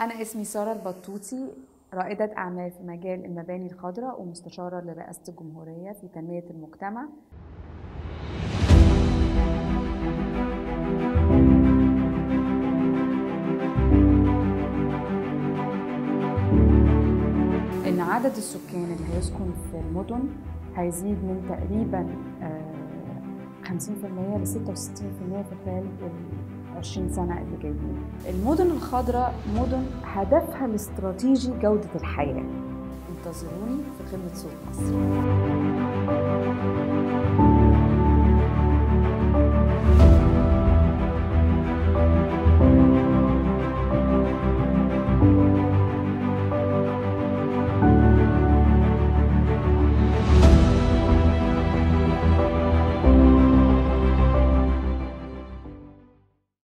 أنا اسمي سارة البطوطي رائدة أعمال في مجال المباني الخضراء ومستشارة لرئاسة الجمهورية في تنمية المجتمع. إن عدد السكان اللي هيسكن في المدن هيزيد من تقريبا آه، 50% ل 66% في خلال ال 20 سنة اللي جايين. المدن الخضراء مدن هدفها الاستراتيجي جودة الحياة. انتظروني في خدمة سوق مصر.